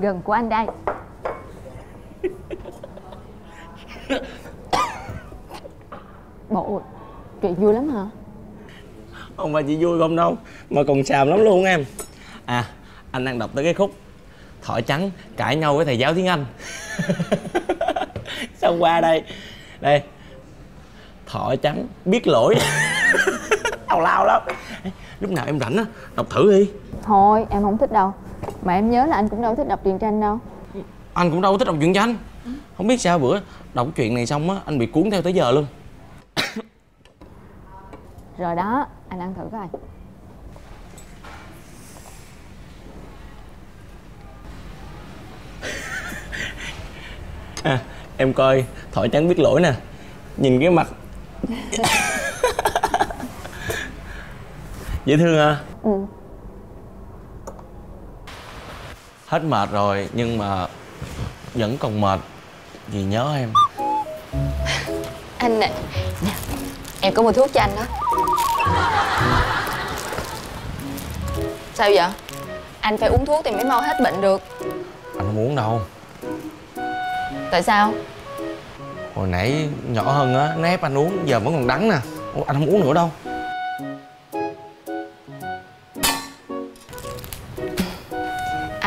Gần của anh đây. Bộ Chuyện vui lắm hả? Không phải chỉ vui không đâu mà còn xàm lắm luôn em. À anh đang đọc tới cái khúc thỏi trắng cãi nhau với thầy giáo tiếng anh. Xong qua đây? Đây. Thỏi trắng biết lỗi. Tào lao lắm. Lúc nào em rảnh á đọc thử đi. Thôi em không thích đâu Mà em nhớ là anh cũng đâu thích đọc truyện tranh đâu. Anh cũng đâu thích đọc truyện tranh. Không biết sao bữa đọc chuyện này xong á anh bị cuốn theo tới giờ luôn. Rồi đó Anh ăn thử coi. À, em coi thỏi trắng biết lỗi nè. Nhìn cái mặt. Dễ thương à? Ừ hết mệt rồi nhưng mà vẫn còn mệt. Vì nhớ em. Anh nè Em có mua thuốc cho anh đó. Sao vậy? Anh phải uống thuốc thì mới mau hết bệnh được. Anh không uống đâu. Tại sao? hồi nãy nhỏ hơn á nó ép anh uống giờ vẫn còn đắng nè. Anh không uống nữa đâu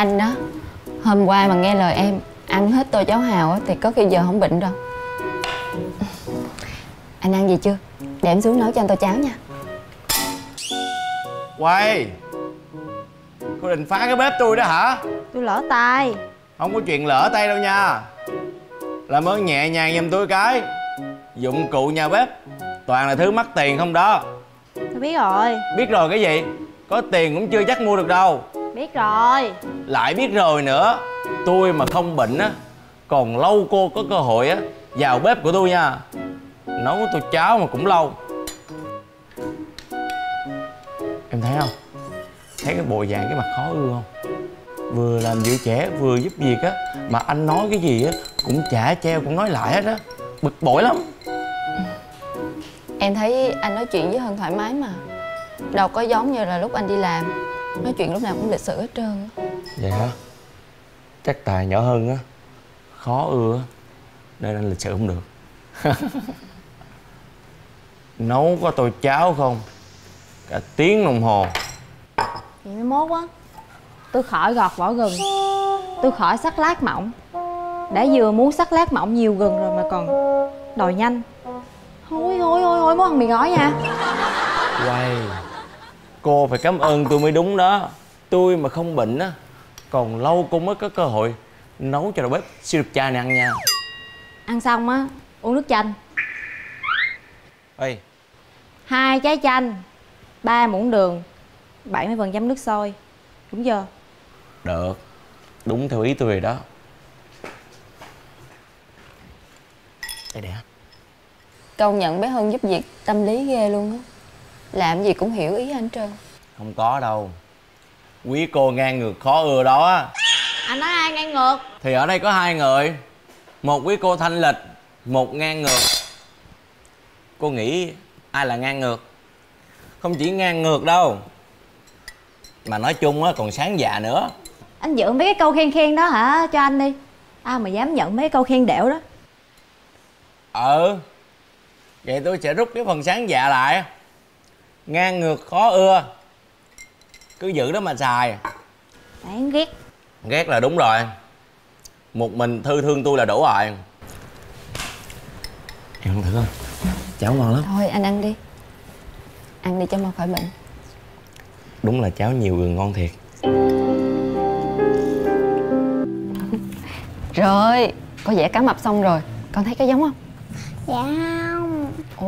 Anh đó. Hôm qua mà nghe lời em Ăn hết tô cháo hào á Thì có khi giờ không bệnh đâu. Anh ăn gì chưa? Để em xuống nấu cho anh tô cháo nha. Quay cô định phá cái bếp tôi đó hả? Tôi lỡ tay. Không có chuyện lỡ tay đâu nha. Làm ơn nhẹ nhàng giùm tôi cái. Dụng cụ nhà bếp toàn là thứ mắc tiền không đó. Tôi biết rồi. Biết rồi cái gì? Có tiền cũng chưa chắc mua được đâu Biết rồi. Lại biết rồi nữa. Tôi mà không bệnh á còn lâu cô có cơ hội á vào bếp của tôi nha. Nấu tôi cháo mà cũng lâu. Em thấy không? Thấy cái bộ dạng cái mặt khó ưa không? Vừa làm giữ trẻ vừa giúp việc á mà anh nói cái gì á cũng chả treo cũng nói lại hết á. Bực bội lắm. Em thấy anh nói chuyện với Hân thoải mái mà. Đâu có giống như là lúc anh đi làm Nói chuyện lúc nào cũng lịch sự hết trơn á. vậy hả? Chắc tài nhỏ hơn á. Khó ưa nên anh lịch sự không được. Nấu có tô cháo không? Cả tiếng đồng hồ. Vậy mới mốt á. Tôi khỏi gọt vỏ gừng. Tôi khỏi sắc lát mỏng. Đã vừa muốn sắc lát mỏng nhiều gừng rồi mà còn Đòi nhanh. Hôi hôi hôi hôi muốn ăn mì gói nha. Quay cô phải cảm ơn tôi mới đúng đó. Tôi mà không bệnh á còn lâu cô mới có cơ hội nấu cho đầu bếp siêu được cha này ăn nha. Ăn xong á Uống nước chanh. Ê. Hai trái chanh ba muỗng đường 70% nước sôi. Đúng chưa? được. Đúng theo ý tôi rồi đó. Đây nè. Công nhận bé Hân giúp việc tâm lý ghê luôn á Làm gì cũng hiểu ý anh trơn không có đâu. Quý cô ngang ngược khó ưa đó. Á Anh nói ai ngang ngược? Thì ở đây có hai người. Một quý cô thanh lịch một ngang ngược. Cô nghĩ ai là ngang ngược? Không chỉ ngang ngược đâu mà nói chung á còn sáng dạ nữa. Anh giữ mấy cái câu khen khen đó hả? Cho anh đi. Ai mà dám nhận mấy câu khen đẻo đó? Ừ. Vậy tôi sẽ rút cái phần sáng dạ lại ngang ngược khó ưa. Cứ giữ đó mà xài. Đáng ghét. Ghét là đúng rồi. Một mình thư thương tôi là đủ rồi. Em không thử không? Cháo ngon lắm. Thôi anh ăn đi. Ăn đi cho mau khỏi bệnh. Đúng là cháo nhiều gừng ngon thiệt. Rồi Có vẽ cá mập xong rồi. Con thấy có giống không? Dạ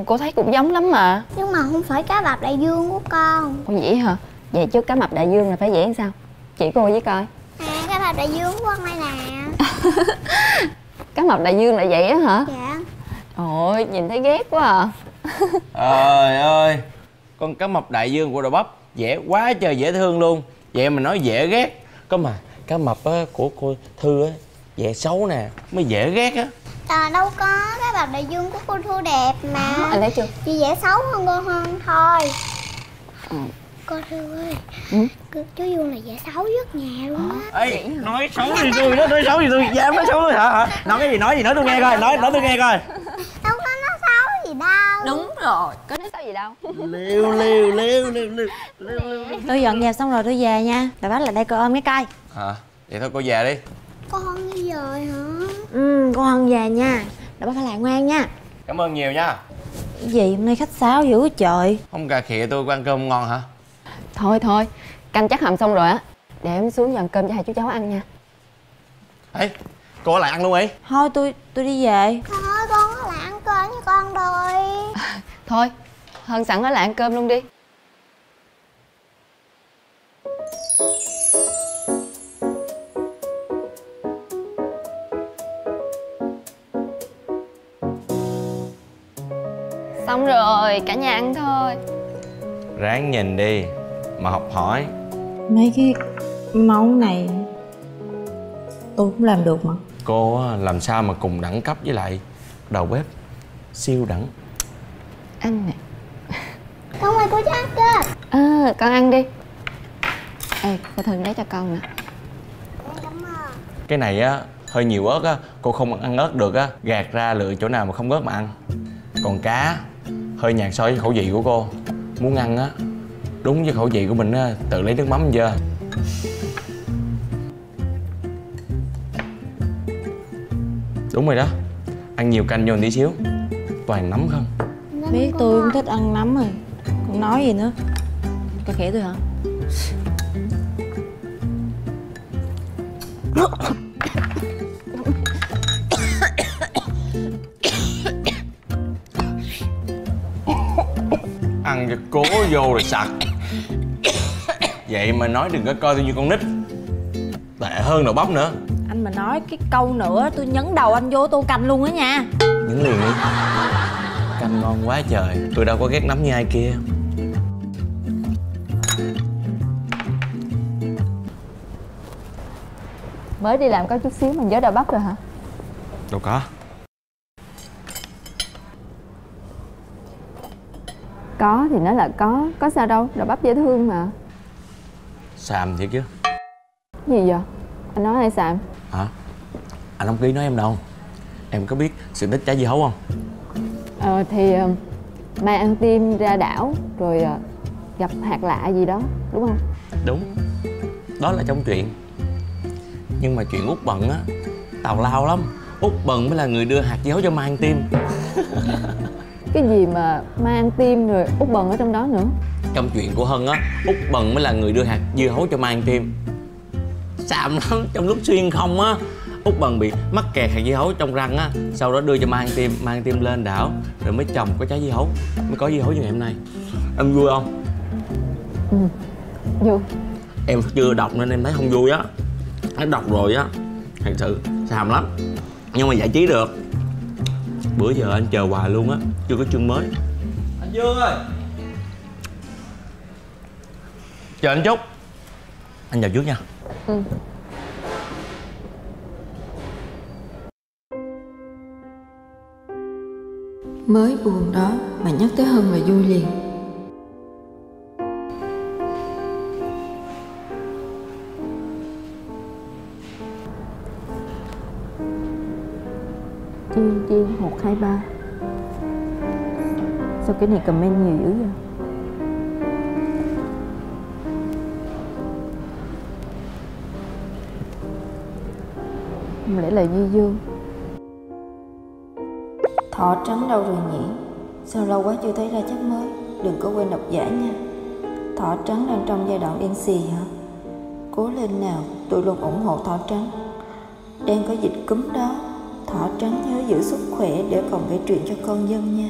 cô thấy cũng giống lắm mà. Nhưng mà không phải cá mập đại dương của con. Ồ vậy hả? Vậy chứ cá mập đại dương là phải vẽ sao? Chỉ cô với coi. À cá mập đại dương của con đây nè. Cá mập đại dương là vậy á hả? Dạ. Ôi nhìn thấy ghét quá à. Trời ơi con cá mập đại dương của đậu bắp dễ quá trời dễ thương luôn. Vậy mà nói dễ ghét. Có mà cá mập á, của cô thư á dễ xấu nè mới dễ ghét á Tờ đâu có Cá mập đại dương của cô Thu đẹp mà Anh lấy chưa? Chỉ dễ xấu hơn cô hơn thôi Cô Thư ơi Ừ? Chú Dương là giả xấu nhất nhà luôn á Ê, nói xấu gì tôi nói xấu gì tôi dám nói xấu tôi hả hả? Nói cái gì nói gì nói tôi nghe coi, nói nói tôi nghe coi. Đâu có nói xấu gì đâu Đúng rồi Có nói sao gì đâu Liêu liêu liêu liêu liêu. tôi dọn dẹp xong rồi tôi về nha bà bác lại đây cô ôm cái coi Hả? Vậy thôi cô về đi. Con đi rồi hả? Ừ hân về nha. Bà bác phải lại ngoan nha. Cảm ơn nhiều nha. cái gì hôm nay khách sáo dữ quá trời. Không cà khịa tôi ăn cơm ngon hả? Thôi thôi. Canh chắc hầm xong rồi á. Để em xuống dọn cơm cho hai chú cháu ăn nha. Ê, cô lại ăn luôn đi. thôi tôi tôi đi về. Thôi con có là ăn cơm với con rồi. Thôi Hơn sẵn ở lại ăn cơm luôn đi Xong rồi, cả nhà ăn thôi. Ráng nhìn đi mà học hỏi. mấy cái món này tôi cũng làm được mà. Cô á, làm sao mà cùng đẳng cấp với lại đầu bếp siêu đẳng. Ăn nè. Con mời cô cho ăn cơm. Ờ, con ăn đi. Ê, cô Thường lấy cho con nè. Cảm ơn Cái này á hơi nhiều ớt á, cô không ăn ớt được á, gạt ra lựa chỗ nào mà không ớt mà ăn. Còn cá hơi nhạt so với khẩu vị của cô. Muốn ăn á đúng với khẩu vị của mình á, tự lấy nước mắm chưa? Đúng rồi đó. Ăn nhiều canh vô một tí xíu. Toàn nấm không? biết tôi cũng thích ăn nấm rồi còn nói gì nữa cà khịa tôi hả cho cố vô rồi sặc. Vậy mà nói đừng có coi tôi như con nít. Tệ hơn đầu bắp nữa. Anh mà nói cái câu nữa tôi nhấn đầu anh vô tô canh luôn á nha. Nhấn liền đi. Canh ngon quá trời. Tôi đâu có ghét nấm như ai kia. Mới đi làm có chút xíu mình nhớ đầu bắp rồi hả? đâu có Có thì nói là có, có sao đâu, đầu bắp dễ thương mà. Xàm thiệt chứ. Gì vậy? Anh nói ai xàm? hả? Anh không ký nói em đâu. Em có biết sự tích trái dưa hấu không? Ờ thì ờ, mai ăn tim ra đảo rồi ờ, gặp hạt lạ gì đó, đúng không? đúng. Đó là trong chuyện nhưng mà chuyện út bận á tào lao lắm. Út bận mới là người đưa hạt dưa hấu cho mai ăn tim Cái gì mà ăn tim rồi út bần ở trong đó nữa? Trong chuyện của hân á út bần mới là người đưa hạt dưa hấu cho ăn tim. Xàm lắm trong lúc xuyên không á út bần bị mắc kẹt hạt dưa hấu trong răng á sau đó đưa cho ăn tim ăn tim lên đảo rồi mới trồng có trái dưa hấu mới có dưa hấu như ngày hôm nay. Em vui không? Vui. Em chưa đọc nên em thấy không vui á. Nó đọc rồi á thật sự xàm lắm. Nhưng mà giải trí được bữa giờ anh chờ hoài luôn á chưa có chương mới. Anh dương ơi! Chờ anh chút. Anh vào trước nha. Ừ. Mới buồn đó mà nhắc tới Hân là vui liền Chiên chiên 123 Sao cái này comment nhiều dữ vậy? Không lẽ là Duy Dương Thọ trắng đâu rồi nhỉ? Sao lâu quá chưa thấy ra chắc mới? Đừng có quên đọc giả nha. Thọ trắng đang trong giai đoạn đen xì hả? Cố lên nào, Tôi luôn ủng hộ thọ trắng Đang có dịch cúm đó họ tránh nhớ giữ sức khỏe Để còn kể chuyện cho con dân nha.